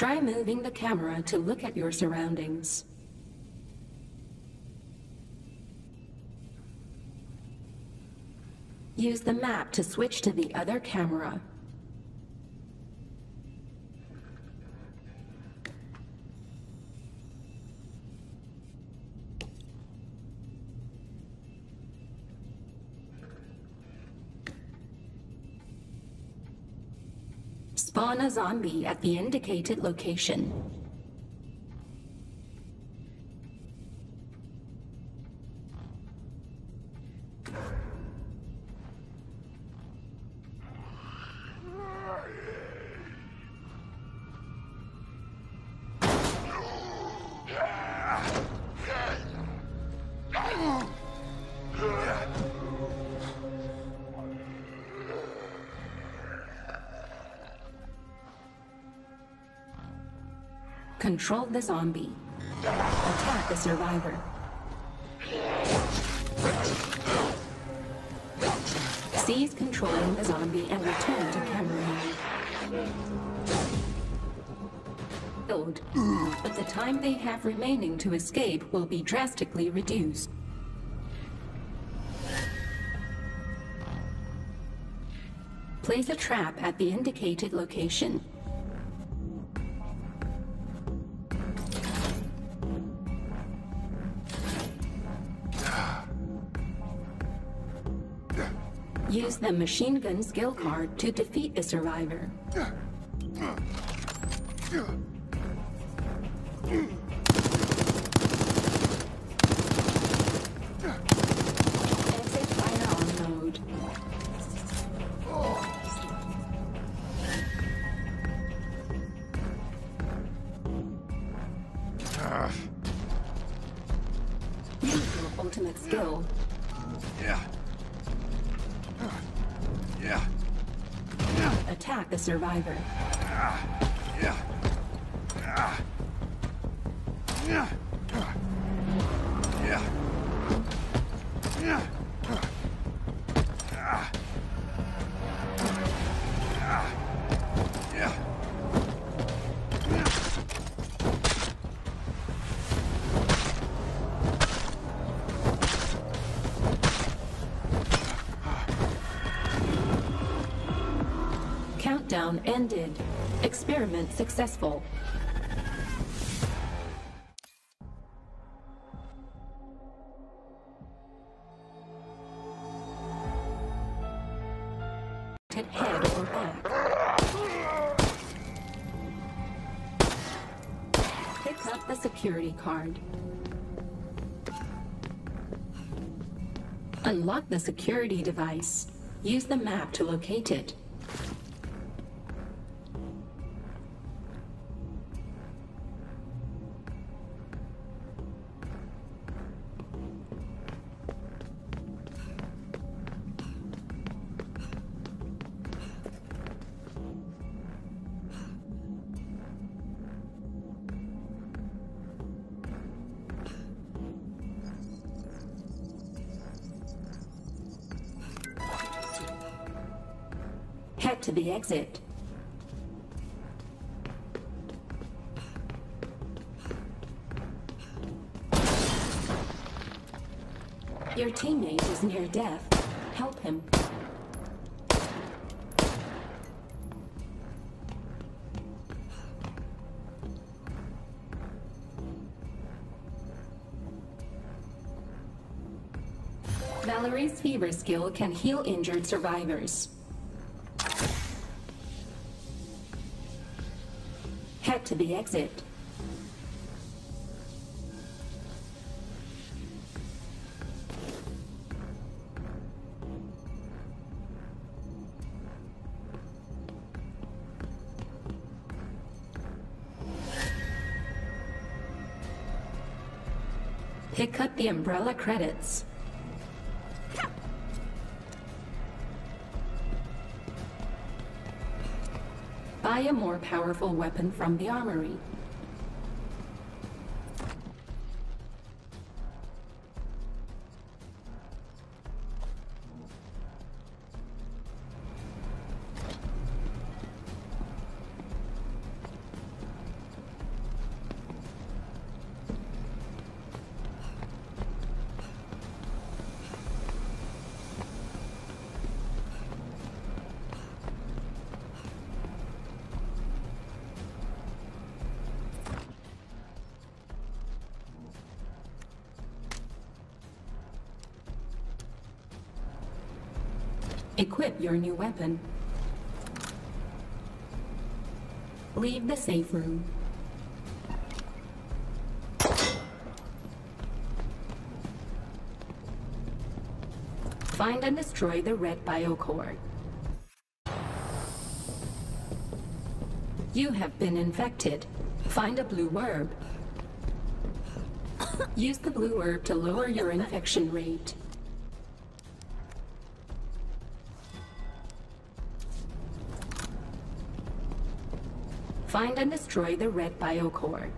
Try moving the camera to look at your surroundings. Use the map to switch to the other camera. Spawn a zombie at the indicated location. Control the zombie. Attack the survivor. Seize controlling the zombie and return to camera Killed. But the time they have remaining to escape will be drastically reduced. Place a trap at the indicated location. The machine gun skill card to defeat the survivor. Exit firearm mode. Use your ultimate skill. Yeah. Yeah. Attack the survivor. Yeah. Yeah. Yeah. Yeah. Yeah. Countdown ended. Experiment successful. Head or back. Pick up the security card. Unlock the security device. Use the map to locate it. To the exit. Your teammate is near death. Help him. Valerie's fever skill can heal injured survivors. Head to the exit. Pick up the umbrella credits. A more powerful weapon from the armory. Equip your new weapon. Leave the safe room. Find and destroy the red biocore. You have been infected. Find a blue herb. Use the blue herb to lower your infection rate. Find and destroy the red biocore.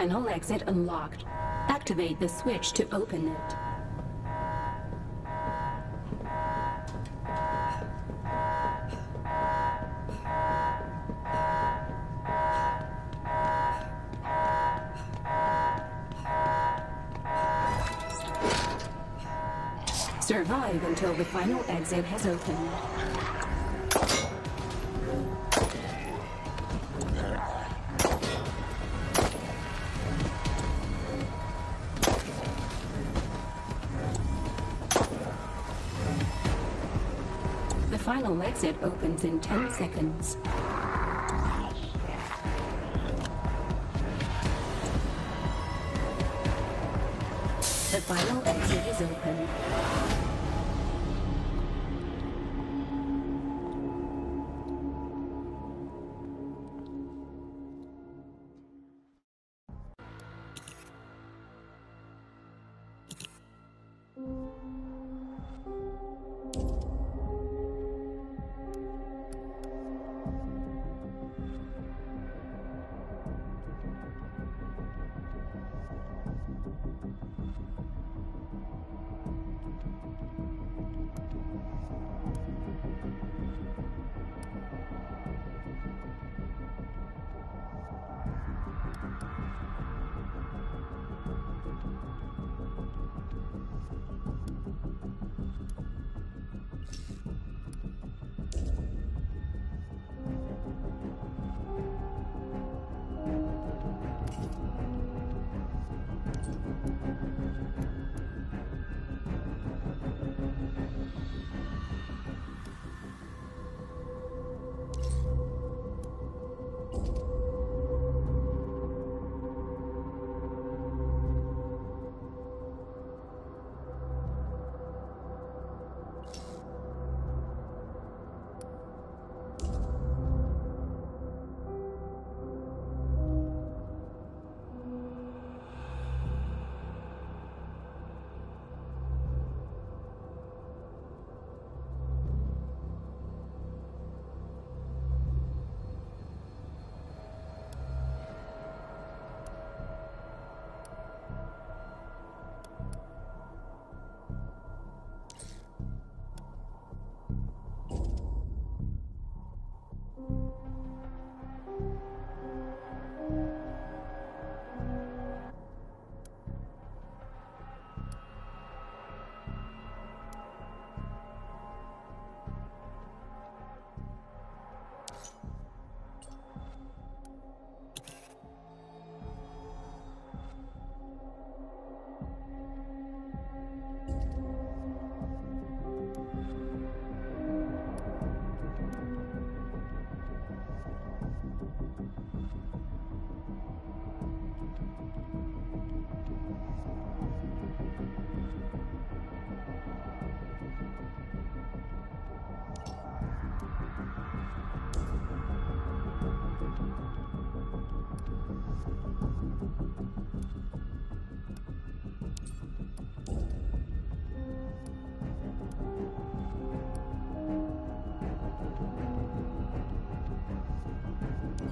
Final exit unlocked. Activate the switch to open it. Survive until the final exit has opened. Final exit opens in 10 seconds. The final exit is open.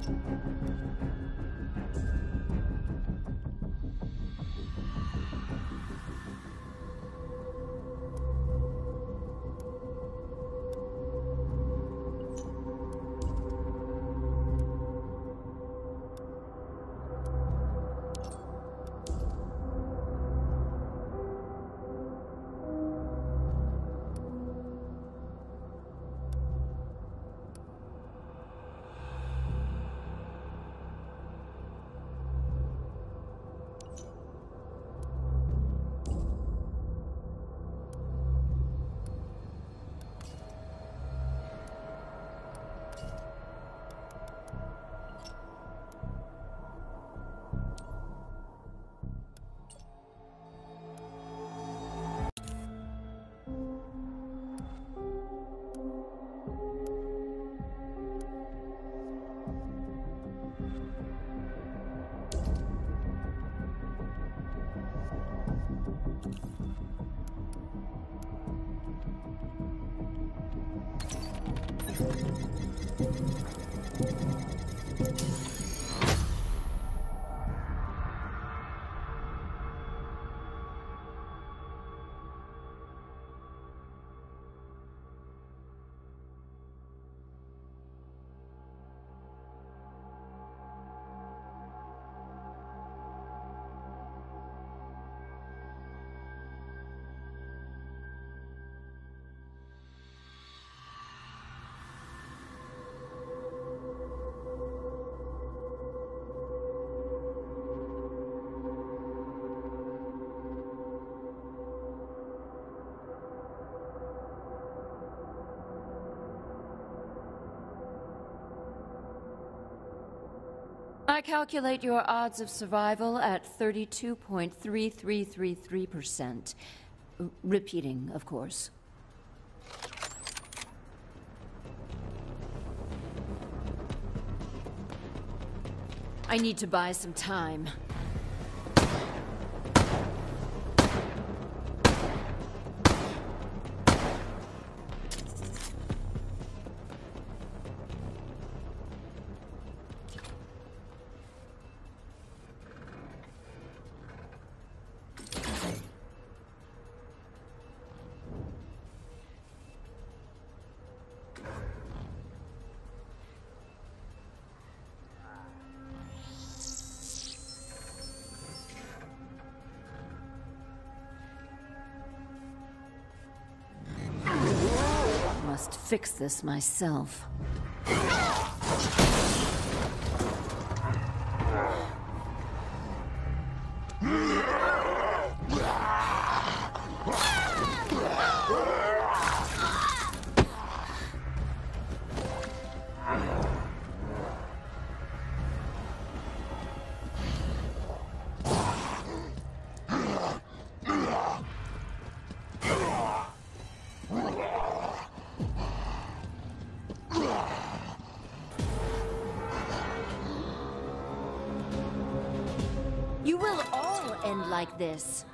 Thank you. I calculate your odds of survival at 32.3333%. Repeating, of course. I need to buy some time. Fix this myself. Like this.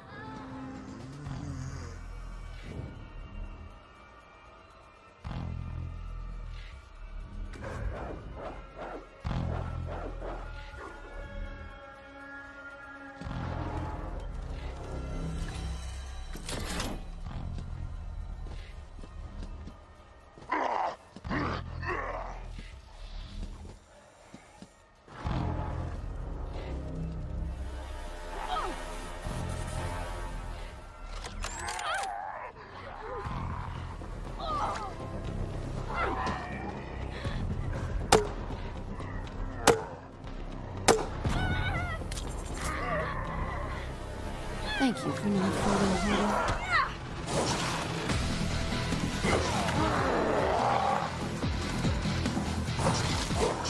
Thank you for not falling harder.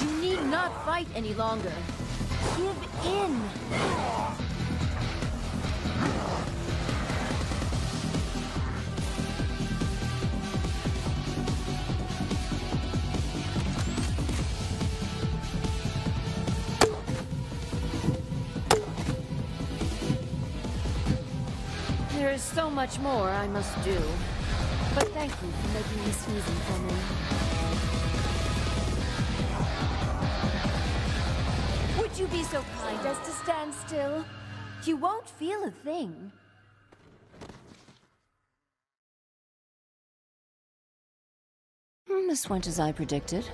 You need not fight any longer. Give in. There is so much more I must do. But thank you for making this easy for me. Would you be so kind as to stand still? You won't feel a thing. This went as I predicted.